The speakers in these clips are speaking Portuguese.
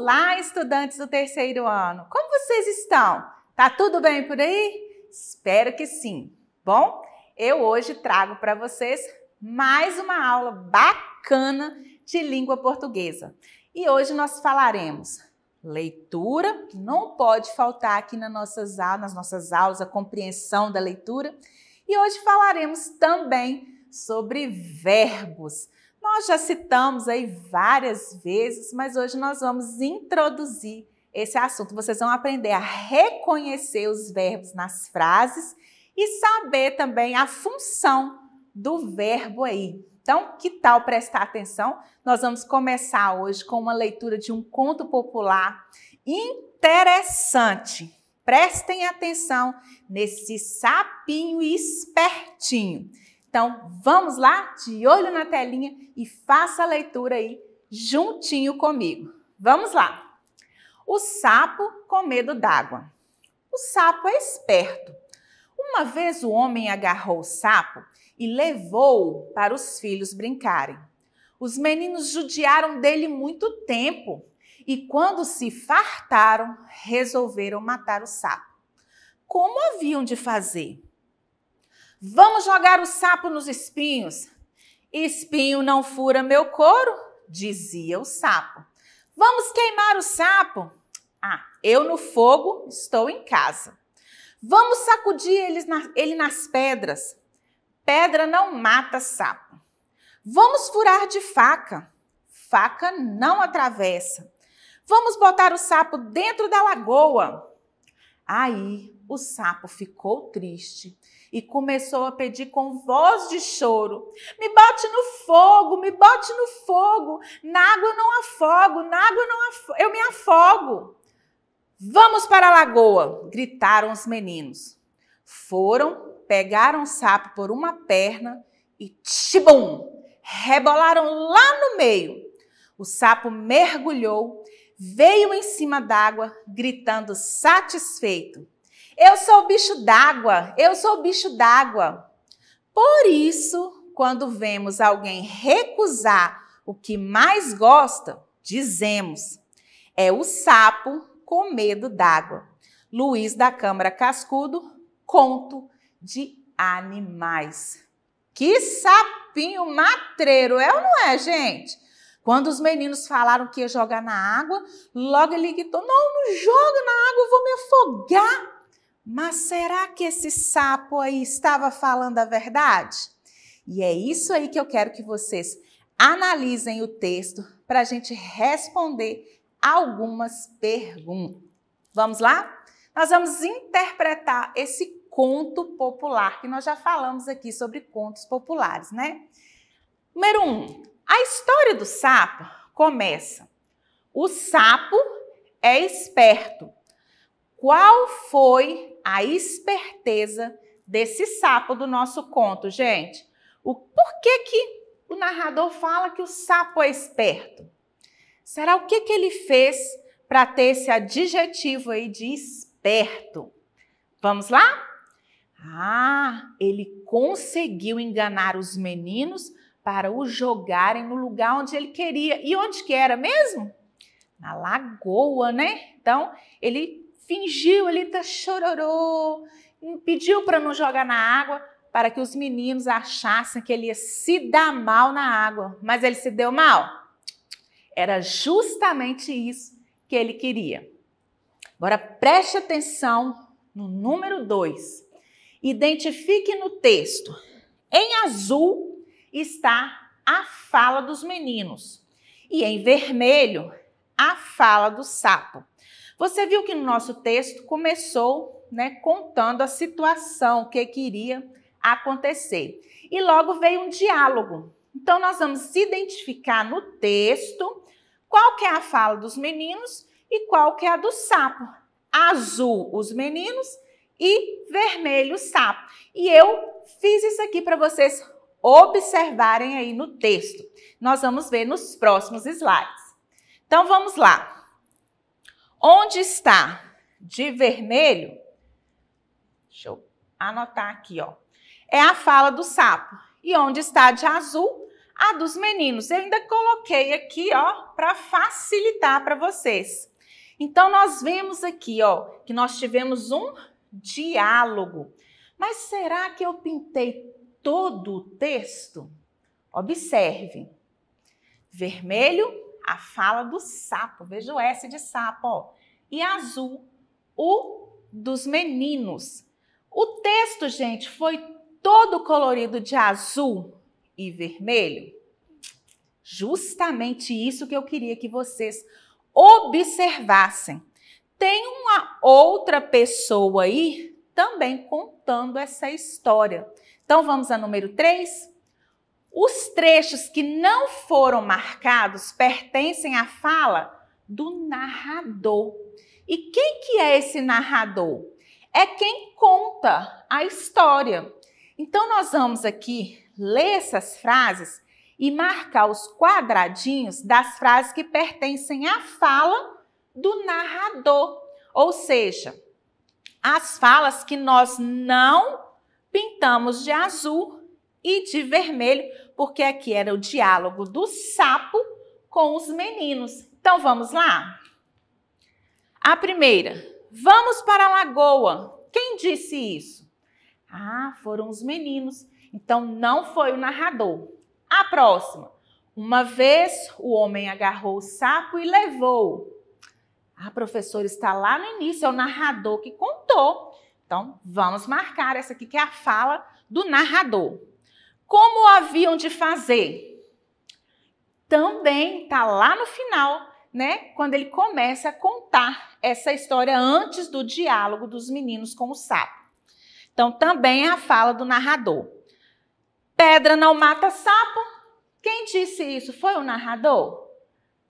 Olá, estudantes do terceiro ano. Como vocês estão? Tá tudo bem por aí? Espero que sim. Bom, eu hoje trago para vocês mais uma aula bacana de língua portuguesa. E hoje nós falaremos leitura, não pode faltar aqui nas nossas aulas, nas nossas aulas a compreensão da leitura. E hoje falaremos também sobre verbos. Nós já citamos aí várias vezes, mas hoje nós vamos introduzir esse assunto. Vocês vão aprender a reconhecer os verbos nas frases e saber também a função do verbo aí. Então, que tal prestar atenção? Nós vamos começar hoje com uma leitura de um conto popular interessante. Prestem atenção nesse sapinho espertinho. Então, vamos lá, de olho na telinha e faça a leitura aí juntinho comigo. Vamos lá. O sapo com medo d'água. O sapo é esperto. Uma vez o homem agarrou o sapo e levou-o para os filhos brincarem. Os meninos judiaram dele muito tempo e, quando se fartaram, resolveram matar o sapo. Como haviam de fazer? Vamos jogar o sapo nos espinhos. Espinho não fura meu couro, dizia o sapo. Vamos queimar o sapo. Ah, eu no fogo estou em casa. Vamos sacudir ele, na, ele nas pedras. Pedra não mata sapo. Vamos furar de faca. Faca não atravessa. Vamos botar o sapo dentro da lagoa. Aí o sapo ficou triste e começou a pedir com voz de choro: Me bote no fogo, me bote no fogo. Na água eu não afogo, na água eu, não afogo, eu me afogo. Vamos para a lagoa, gritaram os meninos. Foram, pegaram o sapo por uma perna e tibum! Rebolaram lá no meio. O sapo mergulhou, veio em cima d'água, gritando satisfeito. Eu sou bicho d'água, eu sou bicho d'água. Por isso, quando vemos alguém recusar o que mais gosta, dizemos: é o sapo com medo d'água. Luiz da Câmara Cascudo, conto de animais. Que sapinho matreiro, é ou não é, gente? Quando os meninos falaram que ia jogar na água, logo ele gritou: Não, não joga na água, eu vou me afogar. Mas será que esse sapo aí estava falando a verdade? E é isso aí que eu quero que vocês analisem o texto para a gente responder algumas perguntas. Vamos lá? Nós vamos interpretar esse conto popular que nós já falamos aqui sobre contos populares, né? Número um, a história do sapo começa. O sapo é esperto. Qual foi a esperteza desse sapo do nosso conto, gente. O por que que o narrador fala que o sapo é esperto? Será o que que ele fez para ter esse adjetivo aí de esperto? Vamos lá? Ah, ele conseguiu enganar os meninos para o jogarem no lugar onde ele queria. E onde que era mesmo? Na lagoa, né? Então, ele fingiu ali, tá chororô, pediu para não jogar na água, para que os meninos achassem que ele ia se dar mal na água. Mas ele se deu mal? Era justamente isso que ele queria. Agora preste atenção no número 2. Identifique no texto. Em azul está a fala dos meninos e em vermelho a fala do sapo. Você viu que no nosso texto começou né, contando a situação, que queria acontecer. E logo veio um diálogo. Então, nós vamos identificar no texto qual que é a fala dos meninos e qual que é a do sapo. Azul, os meninos, e vermelho, o sapo. E eu fiz isso aqui para vocês observarem aí no texto. Nós vamos ver nos próximos slides. Então, vamos lá. Onde está de vermelho, deixa eu anotar aqui, ó, é a fala do sapo. E onde está de azul, a dos meninos. Eu ainda coloquei aqui, ó, para facilitar para vocês. Então, nós vemos aqui, ó, que nós tivemos um diálogo. Mas será que eu pintei todo o texto? Observe. Vermelho, a fala do sapo. Veja o S de sapo, ó. E azul, o dos meninos. O texto, gente, foi todo colorido de azul e vermelho. Justamente isso que eu queria que vocês observassem. Tem uma outra pessoa aí também contando essa história. Então vamos a número 3. Os trechos que não foram marcados pertencem à fala do narrador. E quem que é esse narrador? É quem conta a história. Então nós vamos aqui ler essas frases e marcar os quadradinhos das frases que pertencem à fala do narrador, ou seja, as falas que nós não pintamos de azul e de vermelho, porque aqui era o diálogo do sapo com os meninos. Então vamos lá? A primeira, vamos para a lagoa. Quem disse isso? Ah, foram os meninos. Então não foi o narrador. A próxima. Uma vez o homem agarrou o sapo e levou. A professora está lá no início, é o narrador que contou. Então, vamos marcar essa aqui que é a fala do narrador. Como haviam de fazer? Também está lá no final, né? Quando ele começa a contar essa história antes do diálogo dos meninos com o sapo. Então, também é a fala do narrador. Pedra não mata sapo. Quem disse isso? Foi o narrador?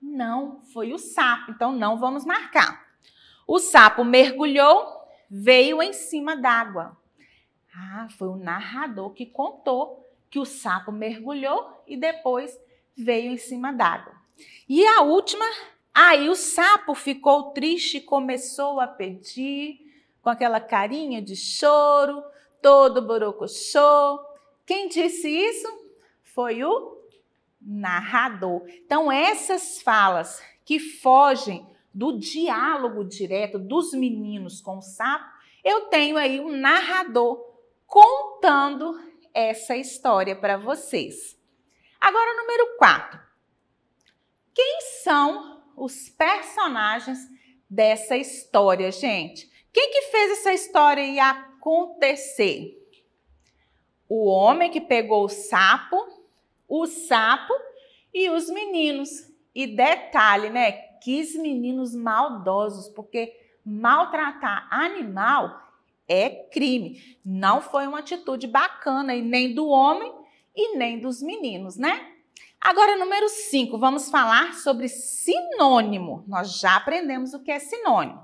Não, foi o sapo. Então não vamos marcar. O sapo mergulhou, veio em cima d'água. Ah, foi o narrador que contou que o sapo mergulhou e depois veio em cima d'água. E a última, aí o sapo ficou triste e começou a pedir com aquela carinha de choro, todo borocochô. Quem disse isso? Foi o narrador. Então, essas falas que fogem do diálogo direto dos meninos com o sapo, eu tenho aí um narrador contando essa história para vocês. Agora, número 4. Quem são os personagens dessa história, gente? Quem que fez essa história acontecer? o homem que pegou o sapo, o sapo e os meninos. E detalhe, né? Que meninos maldosos, porque maltratar animal é crime. Não foi uma atitude bacana, e nem do homem e nem dos meninos, né? Agora, número 5, vamos falar sobre sinônimo. Nós já aprendemos o que é sinônimo.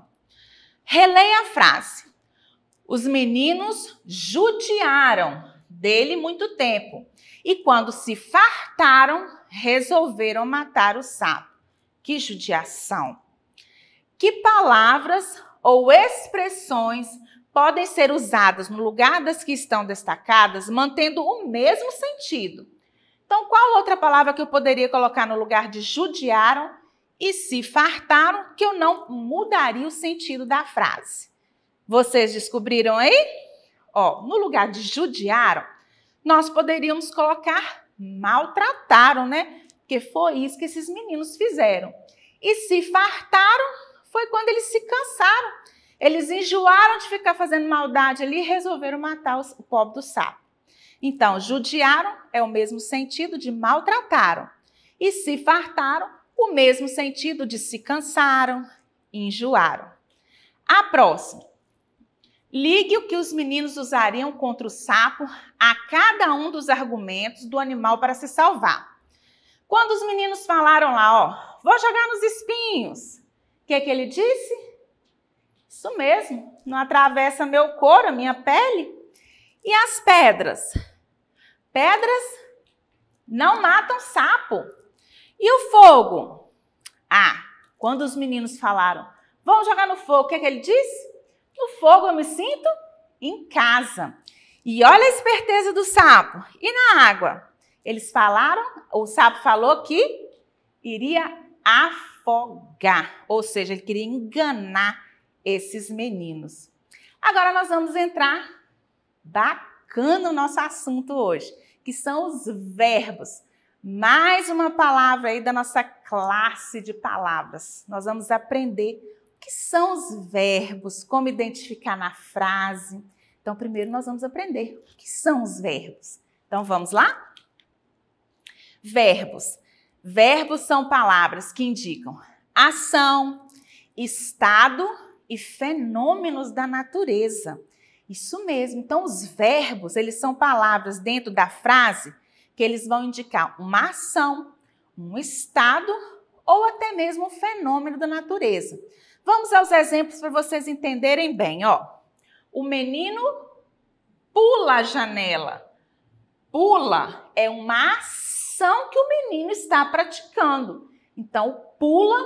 Releia a frase. Os meninos judiaram dele muito tempo. E quando se fartaram, resolveram matar o sapo. Que judiação! Que palavras ou expressões podem ser usadas no lugar das que estão destacadas, mantendo o mesmo sentido? Então, qual outra palavra que eu poderia colocar no lugar de judiaram e se fartaram, que eu não mudaria o sentido da frase? Vocês descobriram aí? Ó, no lugar de judiaram, nós poderíamos colocar maltrataram, né? Porque foi isso que esses meninos fizeram. E se fartaram foi quando eles se cansaram. Eles enjoaram de ficar fazendo maldade ali e resolveram matar o pobre do sapo. Então, judiaram é o mesmo sentido de maltrataram. E se fartaram, o mesmo sentido de se cansaram, enjoaram. A próxima. Ligue o que os meninos usariam contra o sapo a cada um dos argumentos do animal para se salvar. Quando os meninos falaram lá, ó, vou jogar nos espinhos, o que, que ele disse? Isso mesmo, não atravessa meu couro, minha pele. E as pedras? Pedras não matam sapo. E o fogo? Ah, quando os meninos falaram, vamos jogar no fogo, o que, que ele disse? No fogo eu me sinto em casa. E olha a esperteza do sapo. E na água? eles falaram, o sapo falou que iria afogar, ou seja, ele queria enganar esses meninos. Agora nós vamos entrar bacana o nosso assunto hoje, que são os verbos. Mais uma palavra aí da nossa classe de palavras. Nós vamos aprender o que são os verbos, como identificar na frase. Então, primeiro nós vamos aprender o que são os verbos. Então, vamos lá? Verbos. Verbos são palavras que indicam ação, estado e fenômenos da natureza. Isso mesmo. Então, os verbos, eles são palavras dentro da frase que eles vão indicar uma ação, um estado ou até mesmo um fenômeno da natureza. Vamos aos exemplos para vocês entenderem bem, ó. O menino pula a janela. Pula é uma ação que o menino está praticando. Então, pula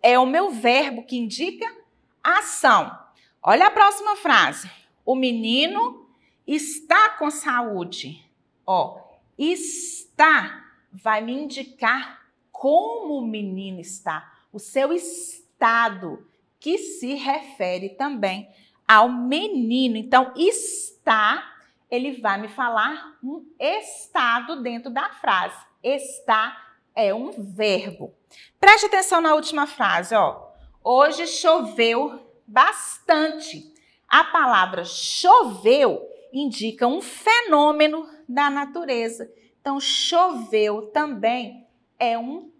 é o meu verbo que indica ação. Olha a próxima frase. O menino está com saúde. Ó, está vai me indicar como o menino está, o seu estado, que se refere também ao menino. Então, está, ele vai me falar um estado dentro da frase. Está é um verbo. Preste atenção na última frase, ó. Hoje choveu bastante. A palavra choveu indica um fenômeno da natureza. Então, choveu também é um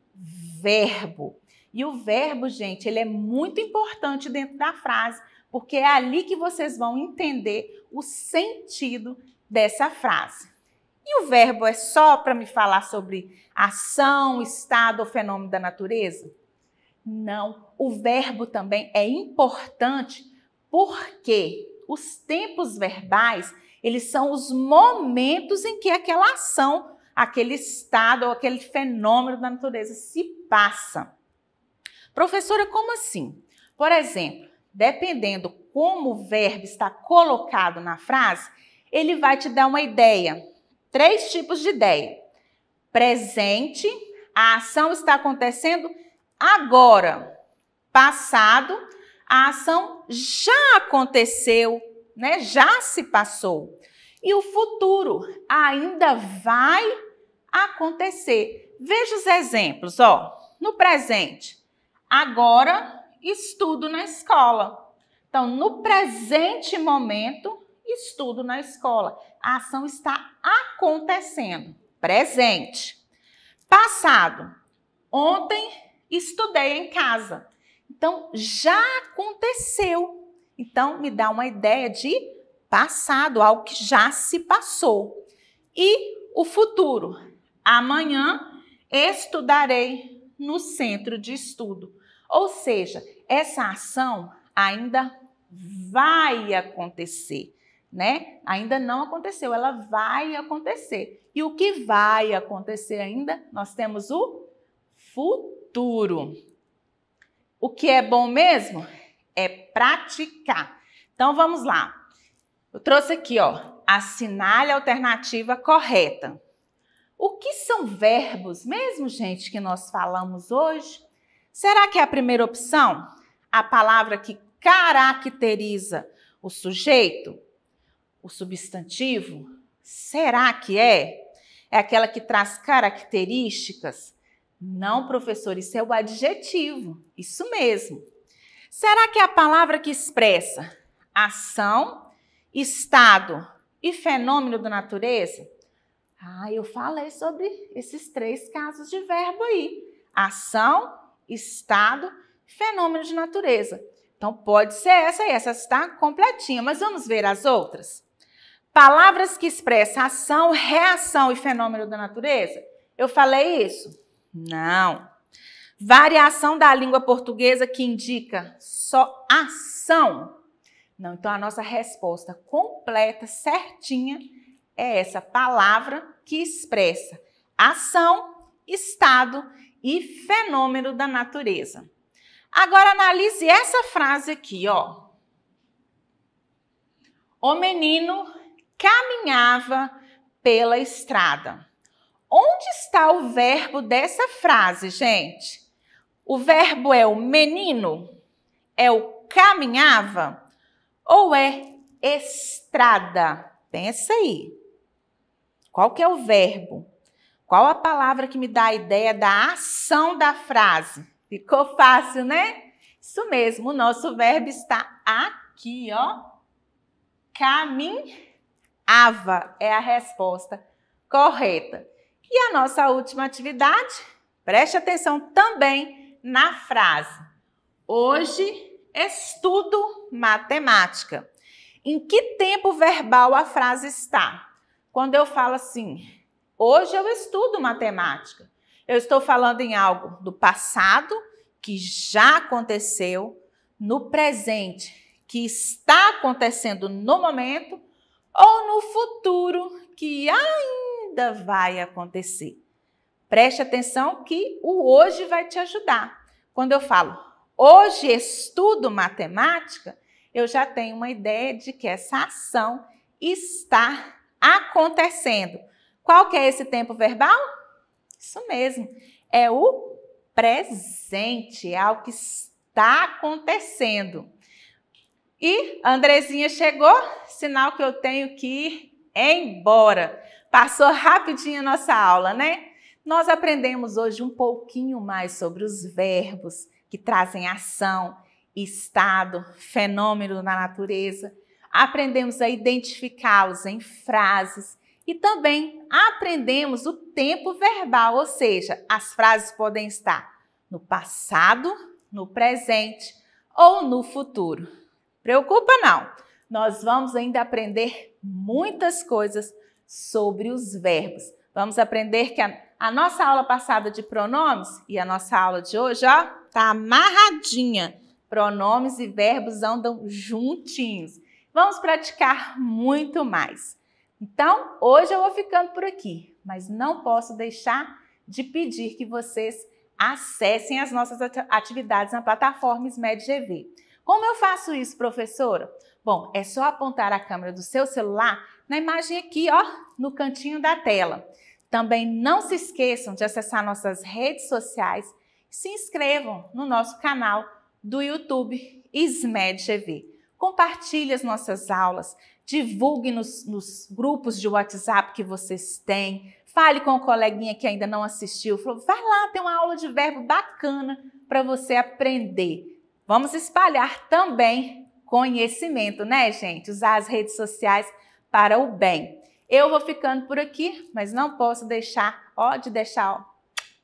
verbo. E o verbo, gente, ele é muito importante dentro da frase, porque é ali que vocês vão entender o sentido dessa frase. E o verbo é só para me falar sobre ação, estado ou fenômeno da natureza? Não, o verbo também é importante porque os tempos verbais, eles são os momentos em que aquela ação, aquele estado ou aquele fenômeno da natureza se passa. Professora, como assim? Por exemplo, dependendo como o verbo está colocado na frase, ele vai te dar uma ideia. Três tipos de ideia. Presente, a ação está acontecendo agora. Passado, a ação já aconteceu, né? Já se passou. E o futuro ainda vai acontecer. Veja os exemplos, ó. No presente, agora estudo na escola. Então, no presente momento, estudo na escola. A ação está acontecendo. Presente. Passado. Ontem estudei em casa. Então, já aconteceu. Então, me dá uma ideia de passado, algo que já se passou. E o futuro. Amanhã estudarei no centro de estudo. Ou seja, essa ação ainda vai acontecer, né? Ainda não aconteceu, ela vai acontecer. E o que vai acontecer ainda? Nós temos o futuro. O que é bom mesmo é praticar. Então vamos lá. Eu trouxe aqui, ó, assinale a alternativa correta. O que são verbos, mesmo gente que nós falamos hoje? Será que é a primeira opção? A palavra que caracteriza o sujeito? O substantivo? Será que é? É aquela que traz características? Não, professor, isso é o adjetivo. Isso mesmo. Será que é a palavra que expressa ação, estado e fenômeno da natureza? Ah, eu falei sobre esses três casos de verbo aí: ação, estado, fenômeno de natureza. Então pode ser essa aí, essa está completinha, mas vamos ver as outras. Palavras que expressam ação, reação e fenômeno da natureza? Eu falei isso? Não. Variação da língua portuguesa que indica só ação? Não. Então a nossa resposta completa, certinha, é essa palavra que expressa ação, estado e fenômeno da natureza. Agora analise essa frase aqui, ó. O menino caminhava pela estrada. Onde está o verbo dessa frase, gente? O verbo é o menino? É o caminhava? Ou é estrada? Pensa aí. Qual que é o verbo? Qual a palavra que me dá a ideia da ação da frase? Ficou fácil, né? Isso mesmo, o nosso verbo está aqui, ó. Caminhava é a resposta correta. E a nossa última atividade, preste atenção também na frase. Hoje estudo matemática. Em que tempo verbal a frase está? Quando eu falo assim, hoje eu estudo matemática. Eu estou falando em algo do passado, que já aconteceu, no presente, que está acontecendo no momento, ou no futuro, que ainda vai acontecer. Preste atenção que o hoje vai te ajudar. Quando eu falo hoje estudo matemática, eu já tenho uma ideia de que essa ação está acontecendo. Qual que é esse tempo verbal? Isso mesmo, é o presente, é algo que está acontecendo. E Andrezinha chegou, sinal que eu tenho que ir embora. Passou rapidinho a nossa aula, né? Nós aprendemos hoje um pouquinho mais sobre os verbos que trazem ação, estado, fenômeno na natureza. Aprendemos a identificá-los em frases e também aprendemos o tempo verbal, ou seja, as frases podem estar no passado, no presente ou no futuro. Preocupa não. Nós vamos ainda aprender muitas coisas sobre os verbos. Vamos aprender que a, a nossa aula passada de pronomes e a nossa aula de hoje, ó, tá amarradinha. Pronomes e verbos andam juntinhos. Vamos praticar muito mais. Então, hoje eu vou ficando por aqui, mas não posso deixar de pedir que vocês acessem as nossas atividades na plataforma SMED Como eu faço isso, professora? Bom, é só apontar a câmera do seu celular na imagem aqui, ó, no cantinho da tela. Também não se esqueçam de acessar nossas redes sociais e se inscrevam no nosso canal do YouTube SMED Compartilhe as nossas aulas, divulgue nos, nos, grupos de WhatsApp que vocês têm, fale com o coleguinha que ainda não assistiu, falou, vai lá, tem uma aula de verbo bacana para você aprender. Vamos espalhar também conhecimento, né, gente? Usar as redes sociais para o bem. Eu vou ficando por aqui, mas não posso deixar, ó, de deixar, ó,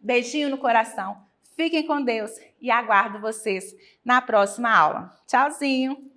beijinho no coração. Fiquem com Deus e aguardo vocês na próxima aula. Tchauzinho!